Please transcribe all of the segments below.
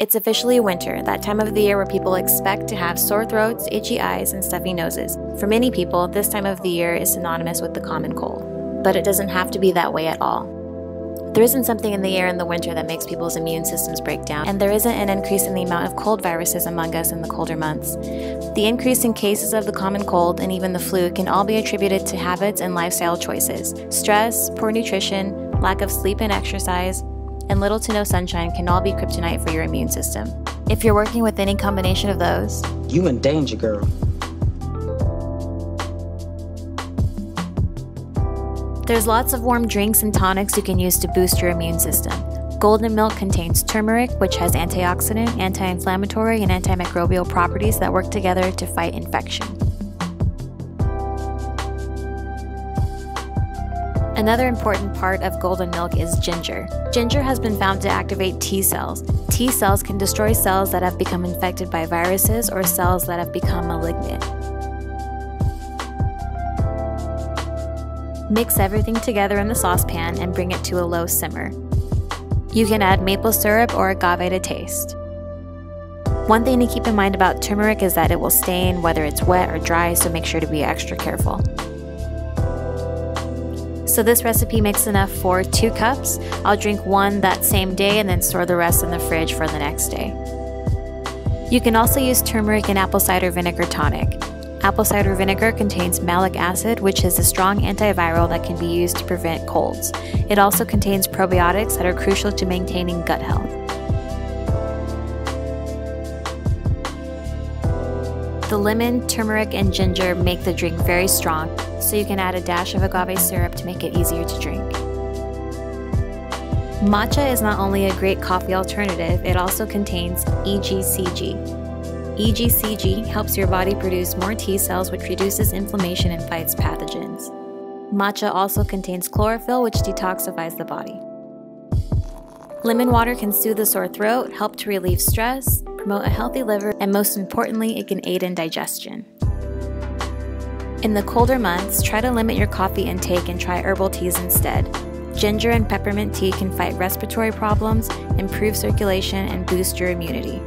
It's officially winter, that time of the year where people expect to have sore throats, itchy eyes, and stuffy noses. For many people, this time of the year is synonymous with the common cold. But it doesn't have to be that way at all. There isn't something in the air in the winter that makes people's immune systems break down, and there isn't an increase in the amount of cold viruses among us in the colder months. The increase in cases of the common cold and even the flu can all be attributed to habits and lifestyle choices. Stress, poor nutrition, lack of sleep and exercise, and little to no sunshine can all be kryptonite for your immune system. If you're working with any combination of those, you in danger, girl. There's lots of warm drinks and tonics you can use to boost your immune system. Golden milk contains turmeric, which has antioxidant, anti inflammatory, and antimicrobial properties that work together to fight infection. Another important part of golden milk is ginger. Ginger has been found to activate T cells. T cells can destroy cells that have become infected by viruses or cells that have become malignant. Mix everything together in the saucepan and bring it to a low simmer. You can add maple syrup or agave to taste. One thing to keep in mind about turmeric is that it will stain whether it's wet or dry, so make sure to be extra careful. So this recipe makes enough for two cups. I'll drink one that same day and then store the rest in the fridge for the next day. You can also use turmeric and apple cider vinegar tonic. Apple cider vinegar contains malic acid, which is a strong antiviral that can be used to prevent colds. It also contains probiotics that are crucial to maintaining gut health. The lemon, turmeric, and ginger make the drink very strong, so you can add a dash of agave syrup to make it easier to drink. Matcha is not only a great coffee alternative, it also contains EGCG. EGCG helps your body produce more T cells, which reduces inflammation and fights pathogens. Matcha also contains chlorophyll, which detoxifies the body. Lemon water can soothe a sore throat, help to relieve stress, promote a healthy liver, and most importantly, it can aid in digestion. In the colder months, try to limit your coffee intake and try herbal teas instead. Ginger and peppermint tea can fight respiratory problems, improve circulation, and boost your immunity.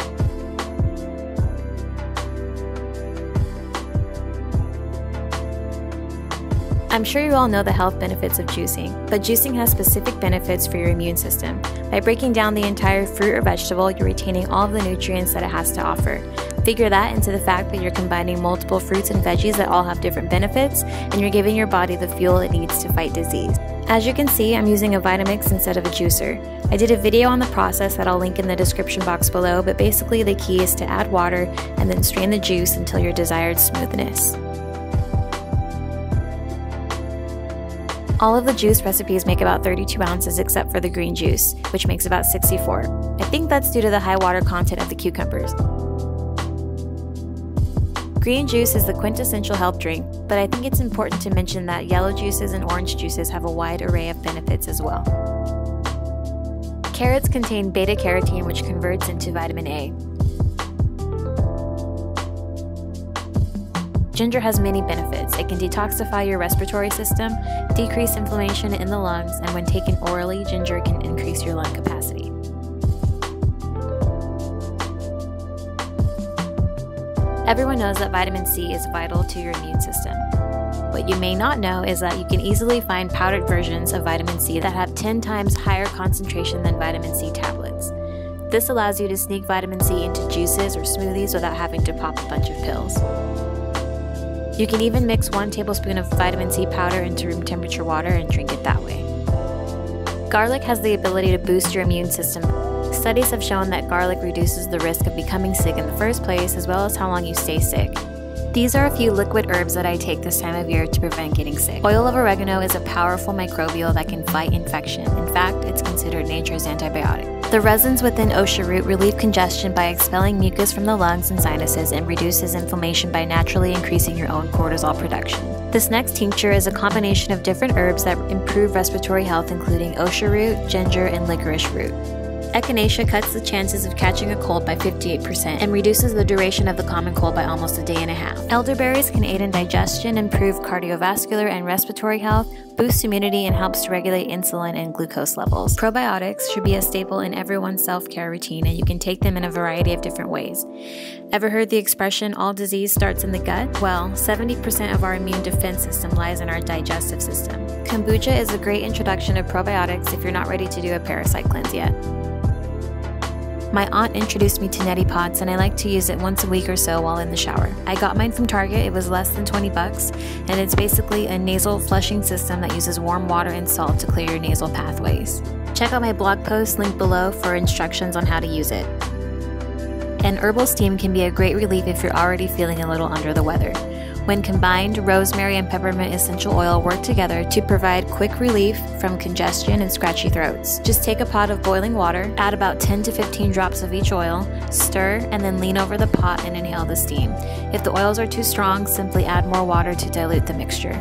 I'm sure you all know the health benefits of juicing, but juicing has specific benefits for your immune system. By breaking down the entire fruit or vegetable, you're retaining all of the nutrients that it has to offer. Figure that into the fact that you're combining multiple fruits and veggies that all have different benefits, and you're giving your body the fuel it needs to fight disease. As you can see, I'm using a Vitamix instead of a juicer. I did a video on the process that I'll link in the description box below, but basically the key is to add water and then strain the juice until your desired smoothness. All of the juice recipes make about 32 ounces except for the green juice, which makes about 64. I think that's due to the high water content of the cucumbers. Green juice is the quintessential health drink, but I think it's important to mention that yellow juices and orange juices have a wide array of benefits as well. Carrots contain beta carotene, which converts into vitamin A. Ginger has many benefits. It can detoxify your respiratory system, decrease inflammation in the lungs, and when taken orally, ginger can increase your lung capacity. Everyone knows that vitamin C is vital to your immune system. What you may not know is that you can easily find powdered versions of vitamin C that have 10 times higher concentration than vitamin C tablets. This allows you to sneak vitamin C into juices or smoothies without having to pop a bunch of pills. You can even mix one tablespoon of vitamin C powder into room temperature water and drink it that way. Garlic has the ability to boost your immune system. Studies have shown that garlic reduces the risk of becoming sick in the first place as well as how long you stay sick. These are a few liquid herbs that I take this time of year to prevent getting sick. Oil of oregano is a powerful microbial that can fight infection. In fact, it's considered nature's antibiotic. The resins within osha root relieve congestion by expelling mucus from the lungs and sinuses and reduces inflammation by naturally increasing your own cortisol production. This next tincture is a combination of different herbs that improve respiratory health including osha root, ginger, and licorice root. Echinacea cuts the chances of catching a cold by 58% and reduces the duration of the common cold by almost a day and a half. Elderberries can aid in digestion, improve cardiovascular and respiratory health, boost immunity, and helps to regulate insulin and glucose levels. Probiotics should be a staple in everyone's self care routine, and you can take them in a variety of different ways. Ever heard the expression, all disease starts in the gut? Well, 70% of our immune defense system lies in our digestive system. Kombucha is a great introduction of probiotics if you're not ready to do a parasite cleanse yet. My aunt introduced me to neti pots and I like to use it once a week or so while in the shower. I got mine from Target, it was less than 20 bucks, and it's basically a nasal flushing system that uses warm water and salt to clear your nasal pathways. Check out my blog post linked below for instructions on how to use it. An herbal steam can be a great relief if you're already feeling a little under the weather. When combined, rosemary and peppermint essential oil work together to provide quick relief from congestion and scratchy throats. Just take a pot of boiling water, add about 10 to 15 drops of each oil, stir, and then lean over the pot and inhale the steam. If the oils are too strong, simply add more water to dilute the mixture.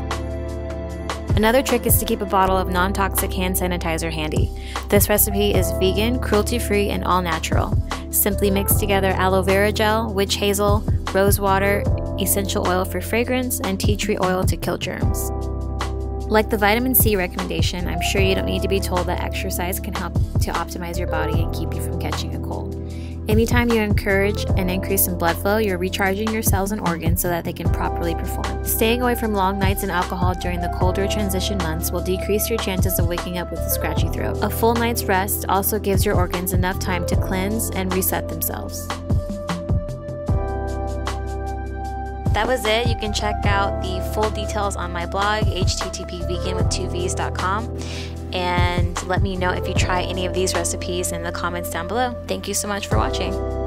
Another trick is to keep a bottle of non toxic hand sanitizer handy. This recipe is vegan, cruelty free, and all natural. Simply mix together aloe vera gel, witch hazel, rose water, essential oil for fragrance, and tea tree oil to kill germs. Like the vitamin C recommendation, I'm sure you don't need to be told that exercise can help to optimize your body and keep you from catching a cold. Anytime you encourage an increase in blood flow, you're recharging your cells and organs so that they can properly perform. Staying away from long nights and alcohol during the colder transition months will decrease your chances of waking up with a scratchy throat. A full night's rest also gives your organs enough time to cleanse and reset themselves. That was it. You can check out the full details on my blog, httpveganwith2vs.com, and let me know if you try any of these recipes in the comments down below. Thank you so much for watching.